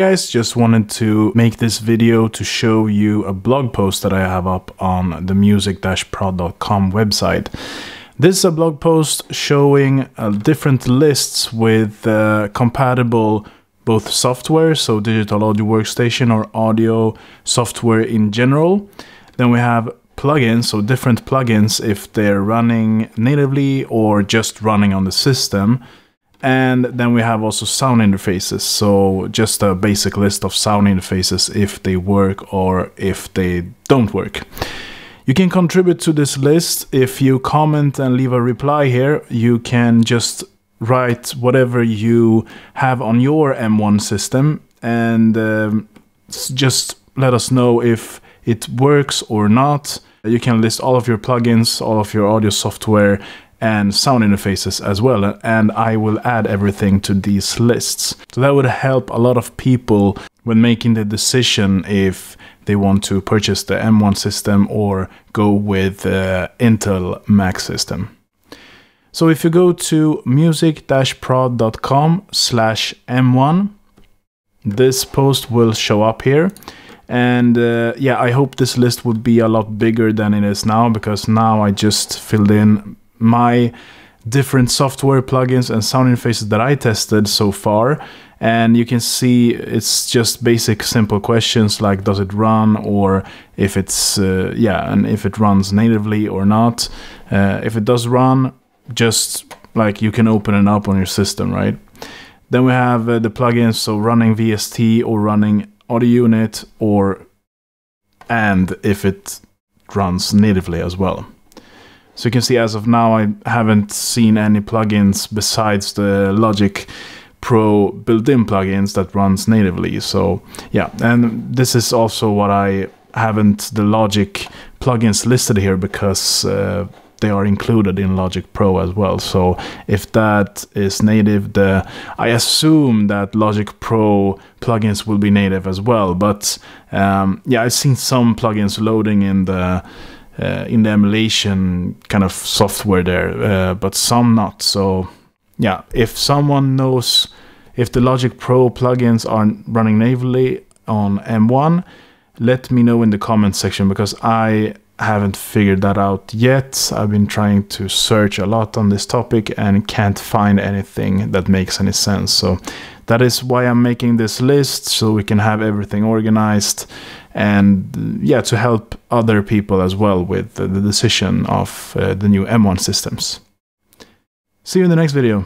guys, just wanted to make this video to show you a blog post that I have up on the music-prod.com website. This is a blog post showing uh, different lists with uh, compatible both software, so digital audio workstation or audio software in general. Then we have plugins, so different plugins if they're running natively or just running on the system. And then we have also sound interfaces. So just a basic list of sound interfaces if they work or if they don't work. You can contribute to this list. If you comment and leave a reply here, you can just write whatever you have on your M1 system and um, just let us know if it works or not. You can list all of your plugins, all of your audio software, and sound interfaces as well and I will add everything to these lists. So that would help a lot of people when making the decision if they want to purchase the M1 system or go with the Intel Mac system. So if you go to music-prod.com slash M1, this post will show up here. And uh, yeah, I hope this list would be a lot bigger than it is now because now I just filled in my different software plugins and sound interfaces that I tested so far. And you can see it's just basic simple questions like does it run or if it's, uh, yeah, and if it runs natively or not. Uh, if it does run, just like you can open it up on your system, right? Then we have uh, the plugins, so running VST or running audio unit or and if it runs natively as well. So you can see as of now I haven't seen any plugins besides the Logic Pro built-in plugins that runs natively. So yeah, and this is also what I haven't the Logic plugins listed here because uh, they are included in Logic Pro as well. So if that is native, the I assume that Logic Pro plugins will be native as well. But um, yeah, I've seen some plugins loading in the uh, in the emulation kind of software there, uh, but some not. So yeah, if someone knows if the Logic Pro plugins are running natively on M1, let me know in the comment section because I haven't figured that out yet. I've been trying to search a lot on this topic and can't find anything that makes any sense. So that is why I'm making this list so we can have everything organized and yeah, to help other people as well with the decision of uh, the new M1 systems. See you in the next video.